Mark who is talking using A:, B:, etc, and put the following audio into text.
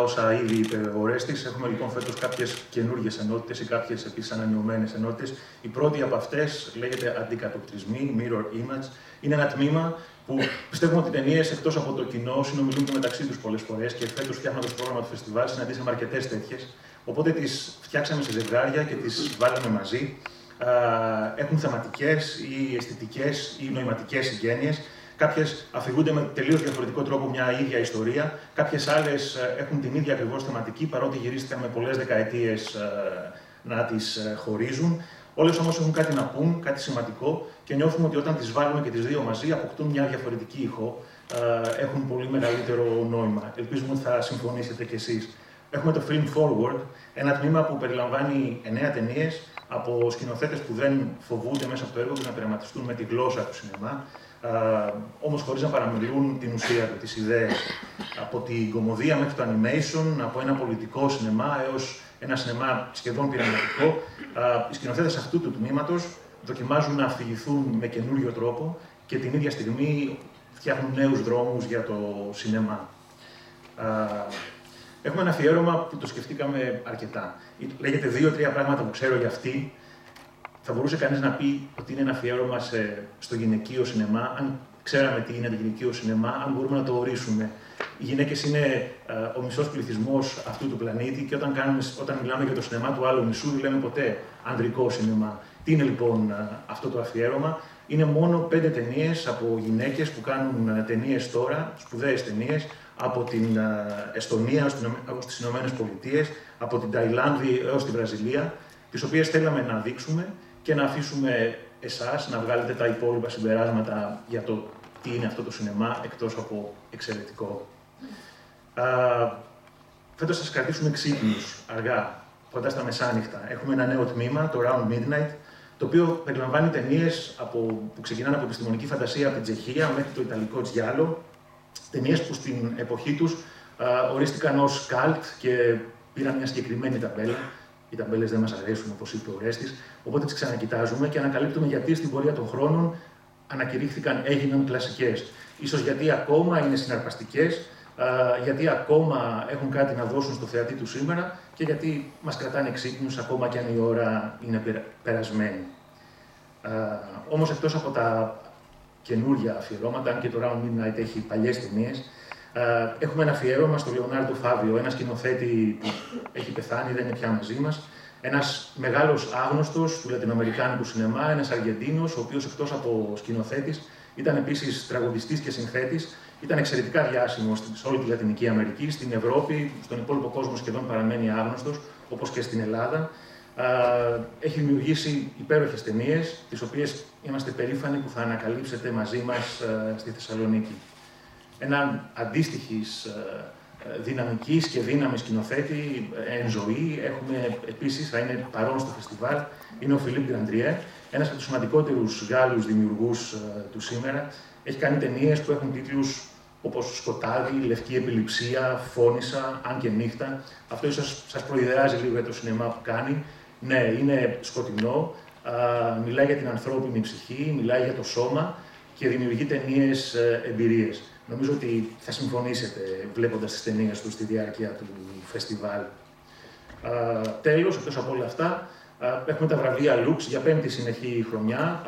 A: όσα ήδη είπε ο Ρέστη. Έχουμε λοιπόν φέτος κάποιες καινούργιες ενότητες ή κάποιες επίσης ανανεωμένες ενότητες. Η πρώτη από αυτές λέγεται Αντικατοπτρισμοί, Mirror Image. Είναι ένα τμήμα που πιστεύουμε ότι οι ταινίες εκτός από το κοινό συνομιλούν και μεταξύ τους πολλές φορές και φέτος φτιάχνοντας το πρόγραμμα του φεστιβάλ συναντήσαμε αρκετές τέτοιες. Οπότε τις φτιάξαμε σε ζευγάρια και τις βάλαμε μαζί. Έχουν θεματικές ή αισθητικές ή νοηματικές συγγένειες Κάποιες αφηγούνται με τελείως διαφορετικό τρόπο μια ίδια ιστορία. Κάποιες άλλες έχουν την ίδια ακριβώς θεματική, παρότι γυρίστηκαν με πολλές δεκαετίες να τις ε, χωρίζουν. Όλες όμως έχουν κάτι να πούν, κάτι σημαντικό και νιώθουμε ότι όταν τις βάλουμε και τις δύο μαζί αποκτούν μια διαφορετική ηχό. Έχουν πολύ μεγαλύτερο νόημα. Ελπίζουμε ότι θα συμφωνήσετε κι εσείς. Έχουμε το Film Forward, ένα τμήμα που περιλαμβάνει εννέα ταινίες από σκηνοθέτες που δεν φοβούνται μέσα από το έργο τους να πειραματιστούν με τη γλώσσα του σινεμά Όμως χωρίς να παραμελούν την ουσία του, τις ιδέες. Από την κομμωδία μέχρι το animation, από ένα πολιτικό σινεμά έως ένα σινεμά σχεδόν πειραματικό, οι σκηνοθέτες αυτού του τμήματος δοκιμάζουν να αφηγηθούν με καινούριο τρόπο και την ίδια στιγμή φτιάχνουν νέους δρόμους για το σινεμά. Έχουμε ένα αφιέρωμα που το σκεφτήκαμε αρκετά. Λέγεται δύο-τρία πράγματα που ξέρω για αυτή, θα μπορούσε κανείς να πει ότι είναι ένα αφιέρωμα σε, στο γυναικείο σινεμά, αν ξέραμε τι είναι το γυναικείο σινεμά, αν μπορούμε να το ορίσουμε. Οι γυναίκες είναι ο μισός πληθυσμός αυτού του πλανήτη και όταν, κάνουμε, όταν μιλάμε για το σινεμά του άλλου μισού, δεν λέμε ποτέ ανδρικό σινεμά. Τι είναι λοιπόν αυτό το αφιέρωμα, είναι μόνο πέντε ταινίες από γυναίκες που κάνουν ταινίες τώρα, σπουδαίες ταινίες, από την Εστονία έω τι Ηνωμένες Πολιτείες, από την Ταϊλάνδη έως τη Βραζιλία, τις οποίες θέλαμε να δείξουμε και να αφήσουμε εσάς να βγάλετε τα υπόλοιπα συμπεράσματα για το τι είναι αυτό το σινεμά, εκτός από εξαιρετικό. Α, φέτος θα σας κρατήσουμε ξύπνους, αργά, κοντά στα μεσάνυχτα. Έχουμε ένα νέο τμήμα, το Round Midnight, το οποίο περιλαμβάνει ταινίες που ξεκινάνε από επιστημονική φαντασία από την Τσεχία μέχρι το Ιταλικό Τζιάλο. Ταινίες που στην εποχή τους ορίστηκαν ως καλτ και πήραν μια συγκεκριμένη ταμπέλα οι ταμπέλες δεν μας αρέσουν, όπως είπε ο Ρέστης. Οπότε τις ξανακοιτάζουμε και ανακαλύπτουμε γιατί στην πορεία των χρόνων ανακηρύχθηκαν, έγιναν κλασικές. σω γιατί ακόμα είναι συναρπαστικές, γιατί ακόμα έχουν κάτι να δώσουν στο θεατή του σήμερα και γιατί μας κρατάνε ξύπνους ακόμα και αν η ώρα είναι περασμένη. Όμως εκτός από τα καινούργια αφιερώματα, αν και το Round Midnight έχει παλιές ταινίες, ε, έχουμε ένα αφιέρωμα στον Λεωνάρντο Φάβιο, ένα σκηνοθέτη που έχει πεθάνει, δεν είναι πια μαζί μας. Ένας μεγάλος άγνωστος του Λατινοαμερικάνικου σινεμά, ένας Αργεντίνος, ο οποίος εκτός από σκηνοθέτης ήταν επίσης τραγουδιστής και συνθέτης. Ήταν εξαιρετικά διάσημο σε όλη τη Λατινική Αμερική, στην Ευρώπη, στον υπόλοιπο κόσμο σχεδόν παραμένει άγνωστος, όπως και στην Ελλάδα. Ε, έχει δημιουργήσει υπέροχες ταινίες, τις οποίες είμαστε περήφανοι που θα ανακαλύψετε μαζί μας ε, στη Θεσσαλονίκη έναν αντίστοιχης ε, ε, δυναμικής και δύναμης σκηνοθέτη ε, εν ζωή. Έχουμε επίσης, θα είναι παρόν στο φεστιβάλ, είναι ο Φιλίπ Γκραντριέ, ένας από τους σημαντικότερους Γάλλους δημιουργούς του σήμερα. Έχει κάνει ταινίες που έχουν τίτλους όπως Σκοτάδι, Λευκή Επιληψία, Φώνησα, Αν και νύχτα. Αυτό ίσως σας προειδεάζει λίγο για το σινεμά που κάνει. Ναι, είναι σκοτεινό, μιλάει για την ανθρώπινη ψυχή, μιλάει για το σώμα και δημιουργεί ταινίες εμπειρίες. Νομίζω ότι θα συμφωνήσετε βλέποντας τις ταινίες τους στη διάρκεια του φεστιβάλ. Τέλος, εκτός από όλα αυτά, έχουμε τα βραβεία Lux για πέμπτη συνεχή χρονιά.